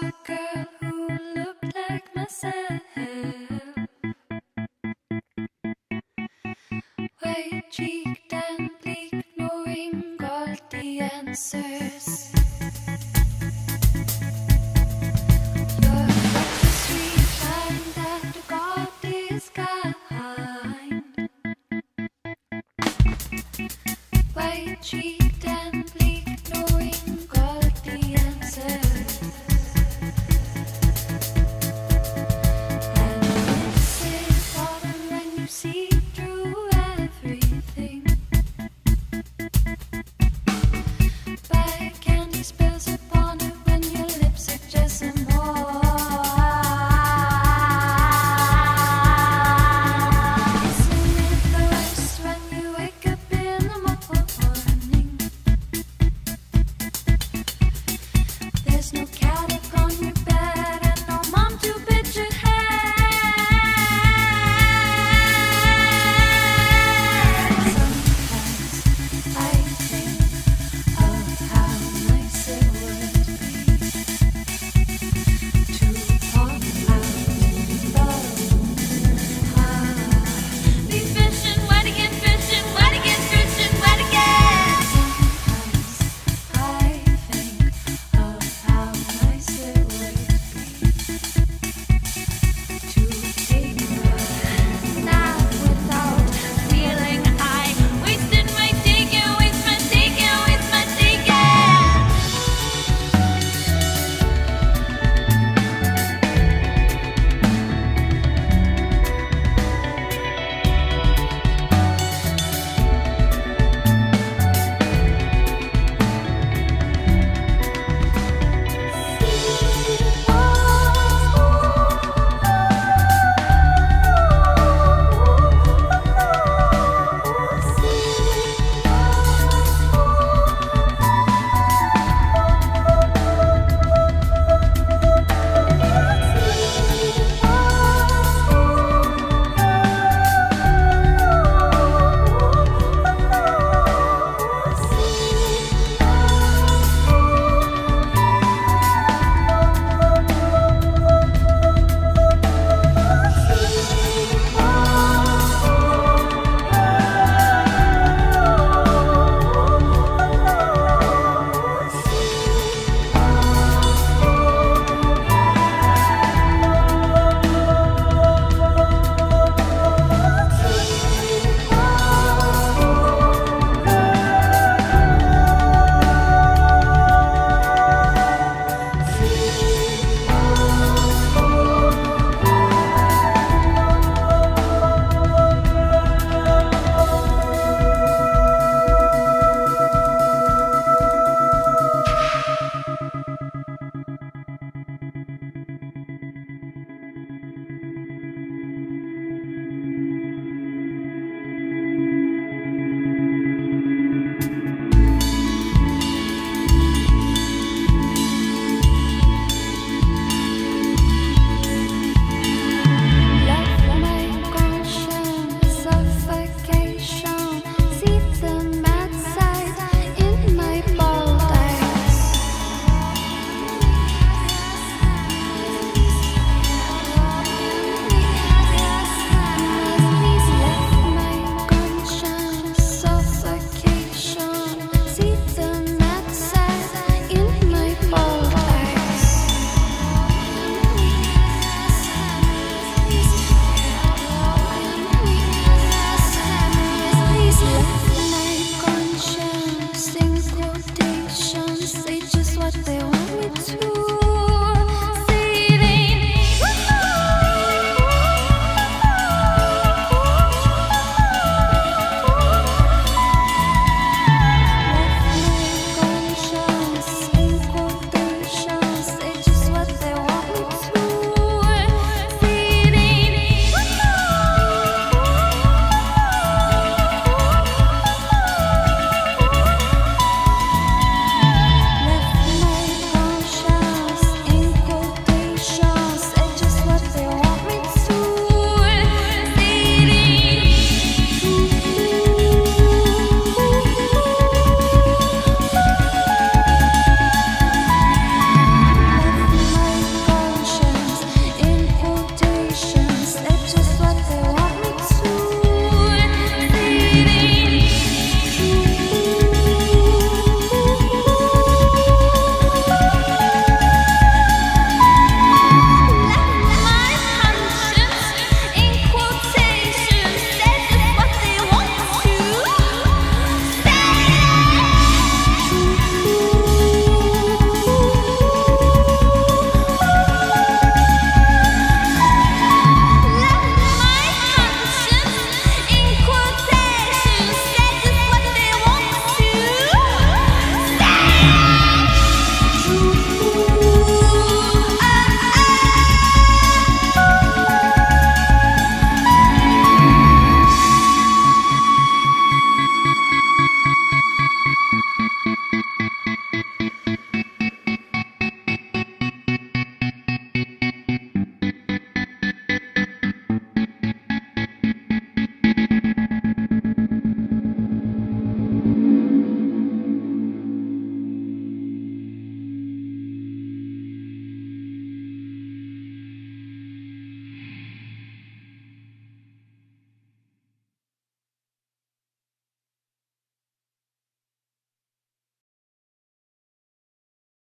girl.